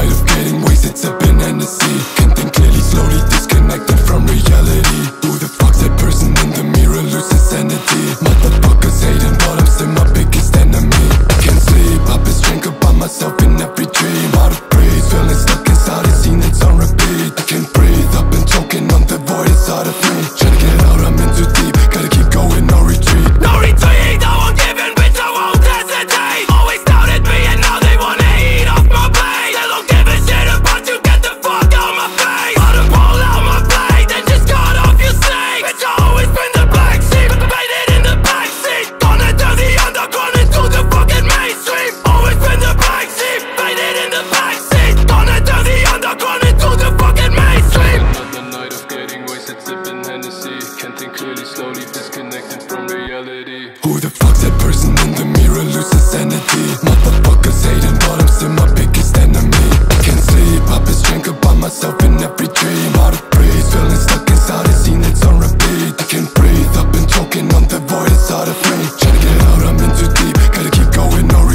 tired of getting wasted, sipping Hennessy. can't think from Hennessy Can't think clearly, slowly disconnected from reality. Who the fuck's that person in the mirror, loses sanity? Motherfuckers hating, but I'm still my biggest enemy. I can't sleep, I've been strangled by myself in every dream. Out of breath, feeling stuck inside a scene that's on repeat. I can't breathe, I've been choking on the void inside of me Trying to get out, I'm in too deep, gotta keep going, alright